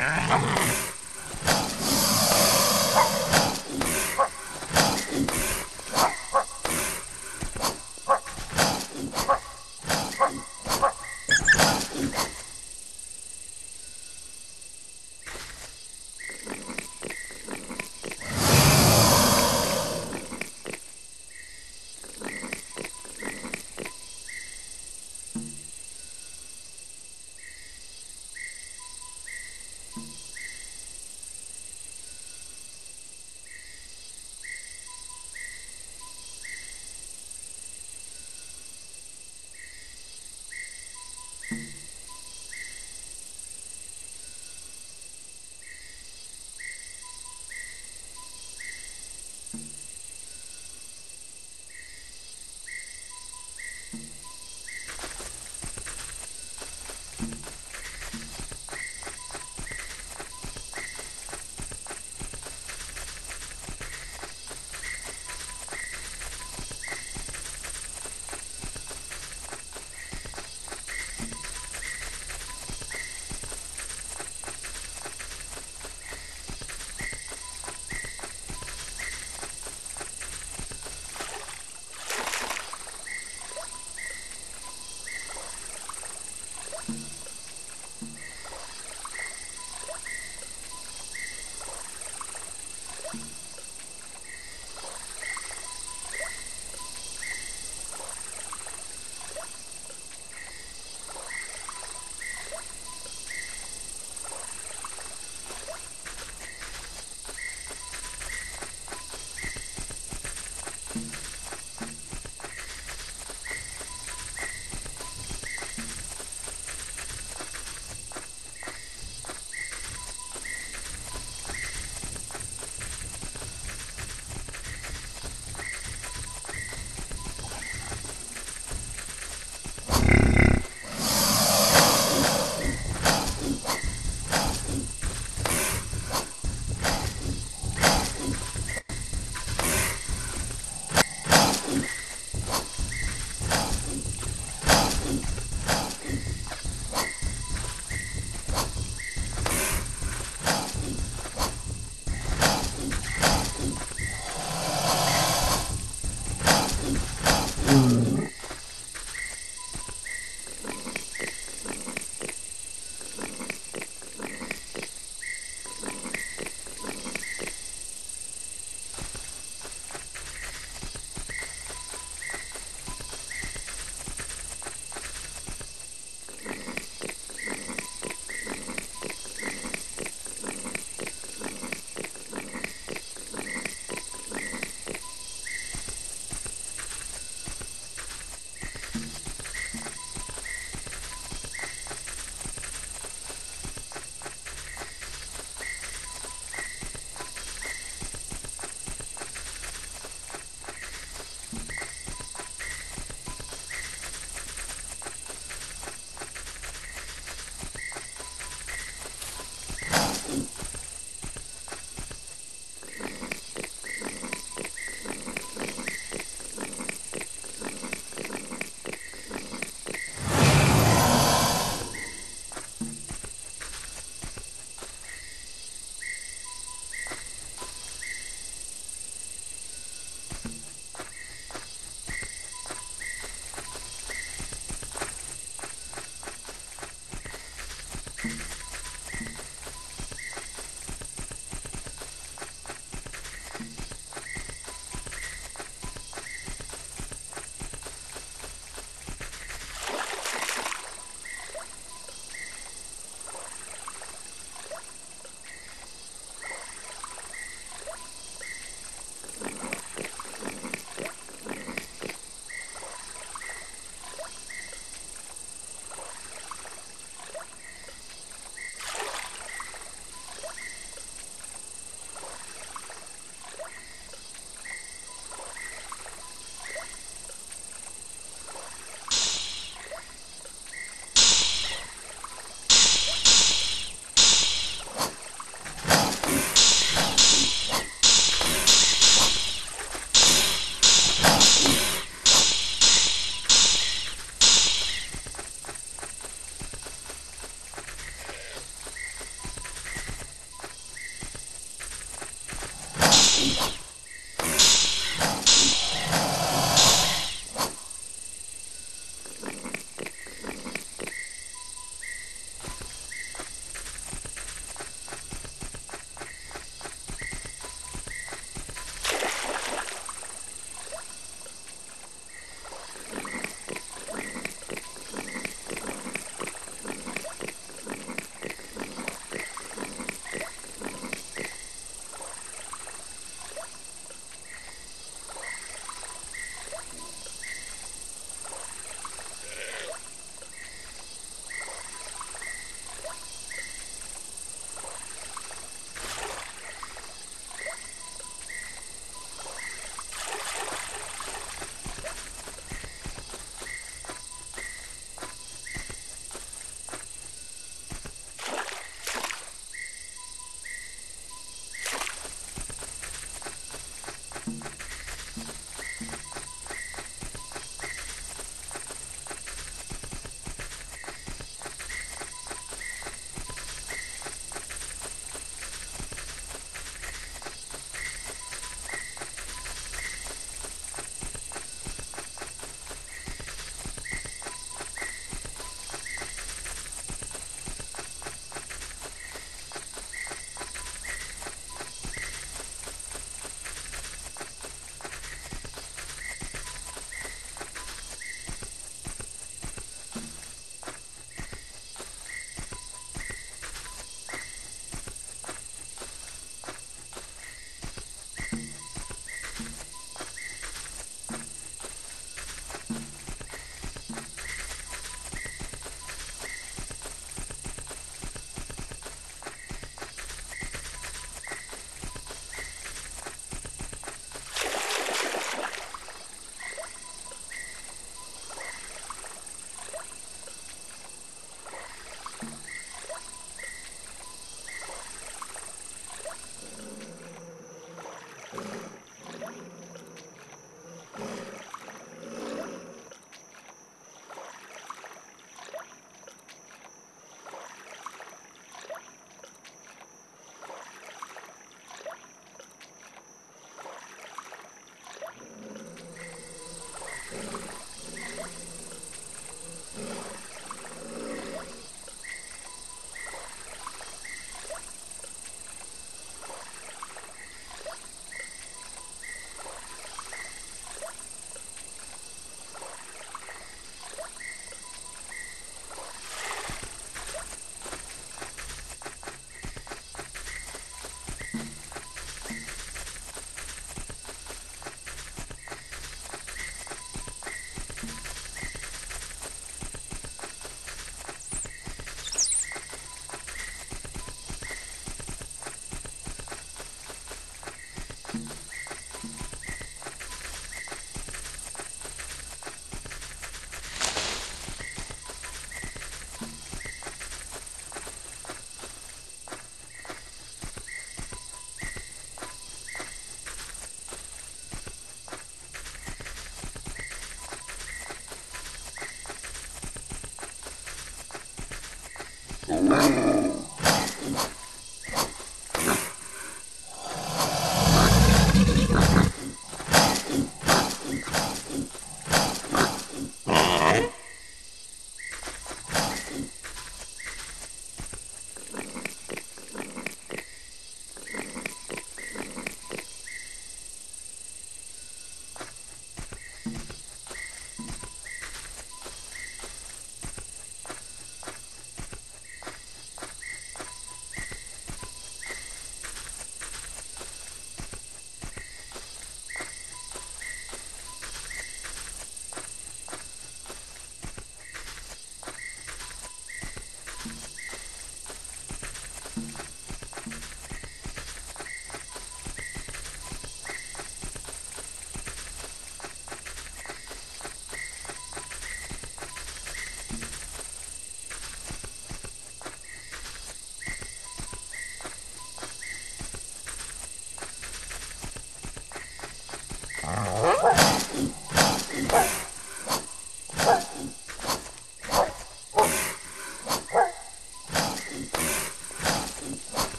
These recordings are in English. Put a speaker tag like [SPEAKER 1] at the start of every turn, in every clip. [SPEAKER 1] Ah.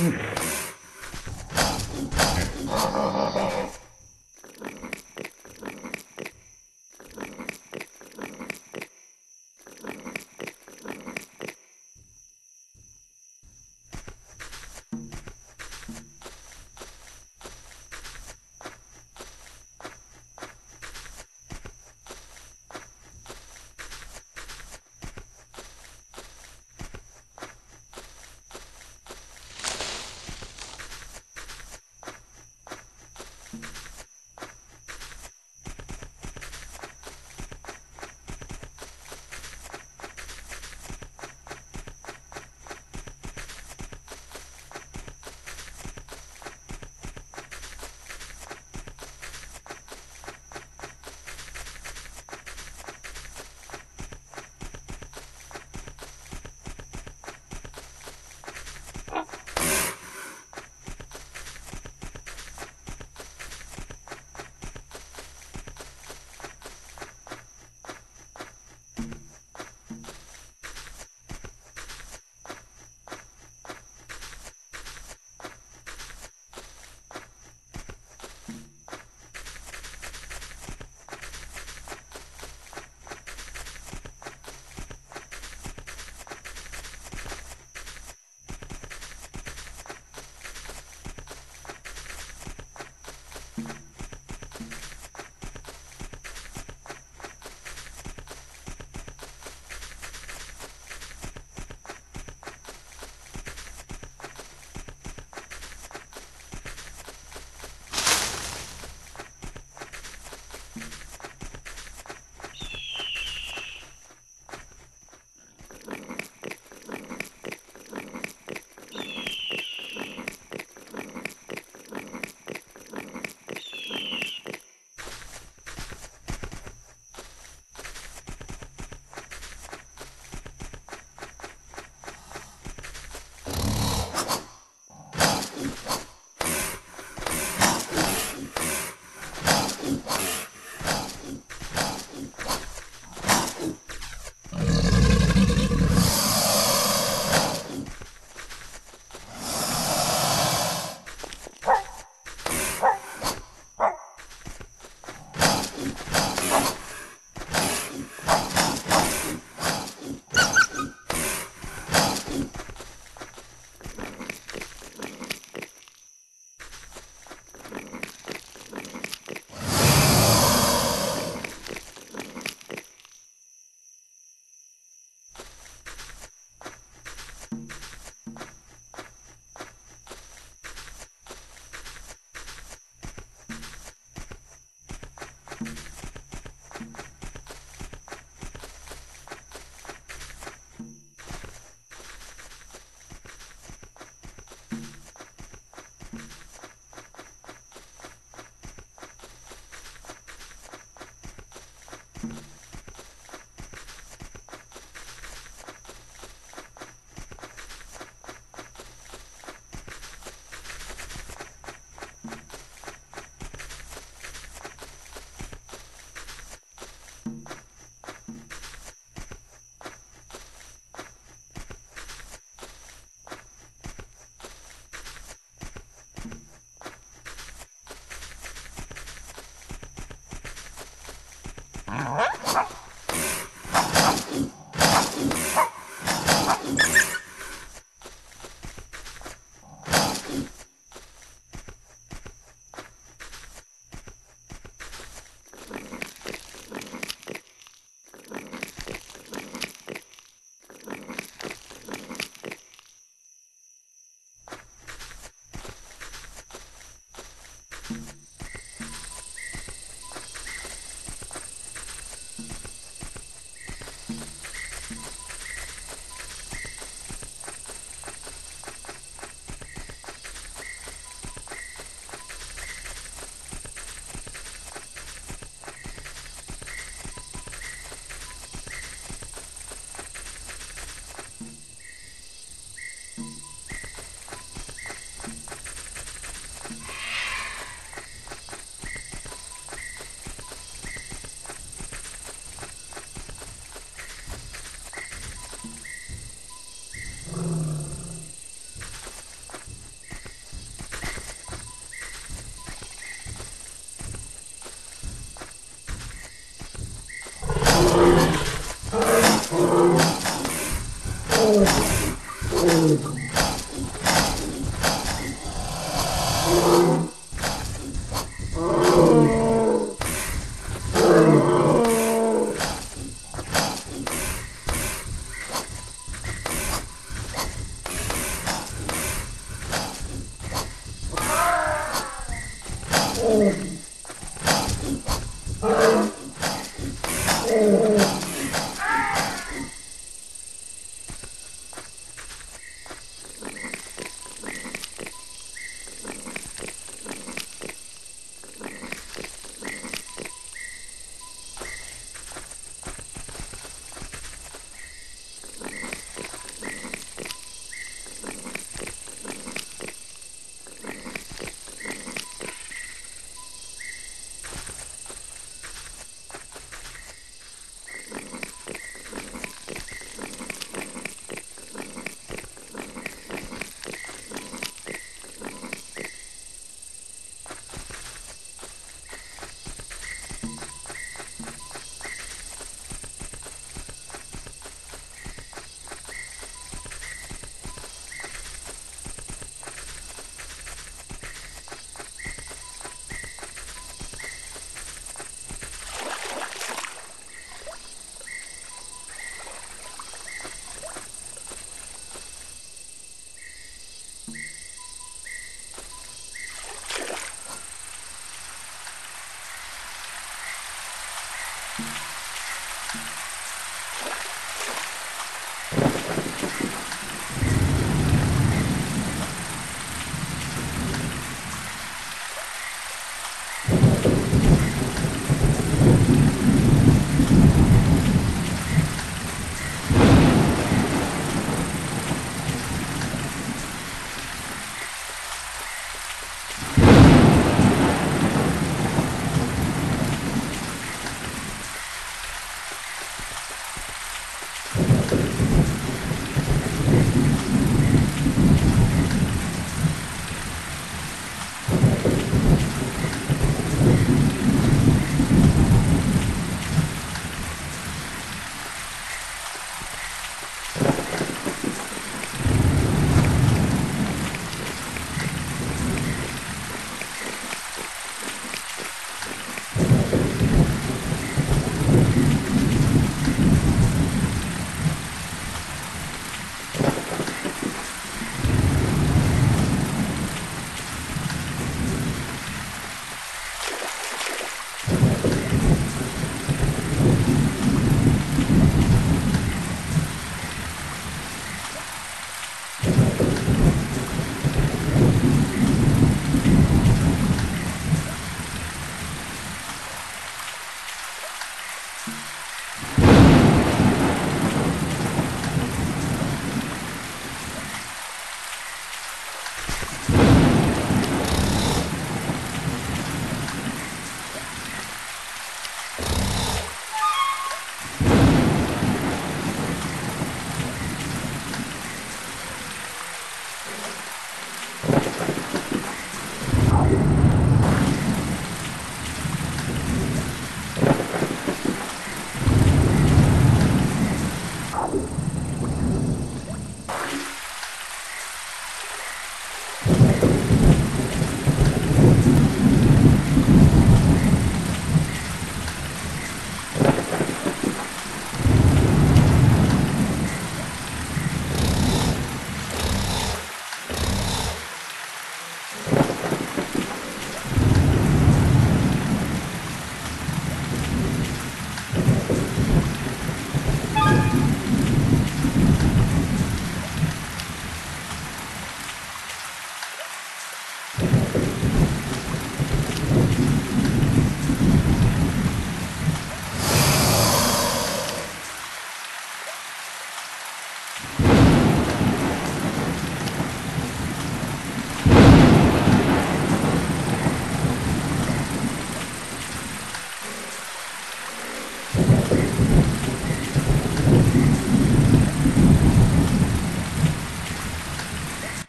[SPEAKER 1] Mm.